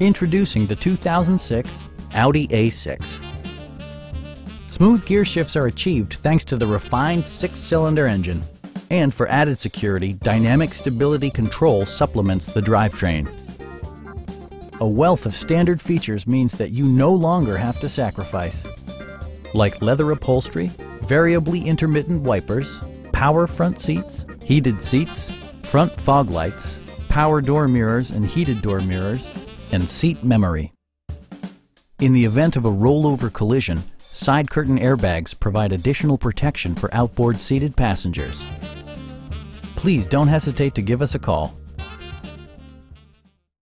Introducing the 2006 Audi A6. Smooth gear shifts are achieved thanks to the refined six-cylinder engine. And for added security, Dynamic Stability Control supplements the drivetrain. A wealth of standard features means that you no longer have to sacrifice. Like leather upholstery, variably intermittent wipers, power front seats, heated seats, front fog lights, power door mirrors and heated door mirrors, and seat memory. In the event of a rollover collision, side curtain airbags provide additional protection for outboard seated passengers. Please don't hesitate to give us a call